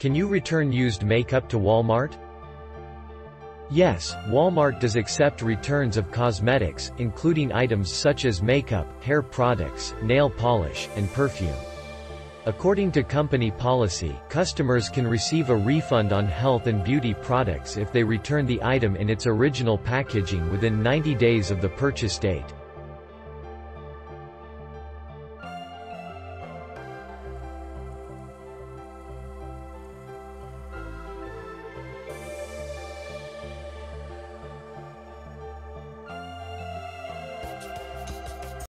Can you return used makeup to Walmart? Yes, Walmart does accept returns of cosmetics, including items such as makeup, hair products, nail polish, and perfume. According to company policy, customers can receive a refund on health and beauty products if they return the item in its original packaging within 90 days of the purchase date.